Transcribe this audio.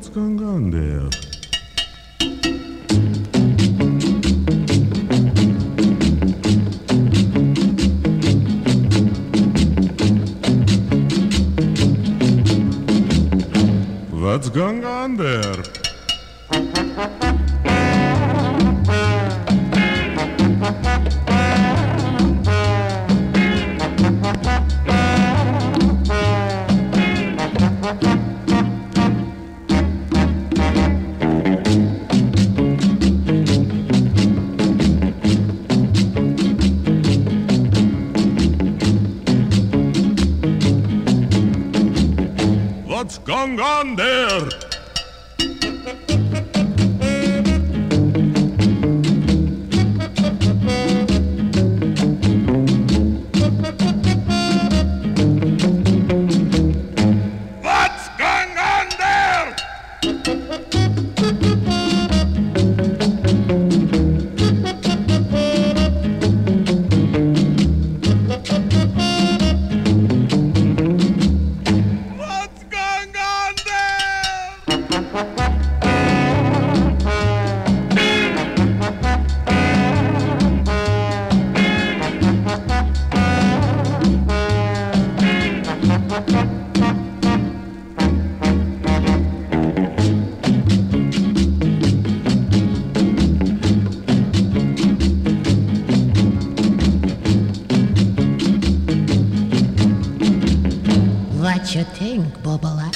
What's going on there? What's going on there? What's going on there? начатеньк бобола.